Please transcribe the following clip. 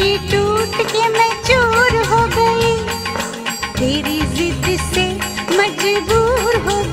तेरी टूट के मैं चूर हो गई। तेरी जिद से मजबूर हो गई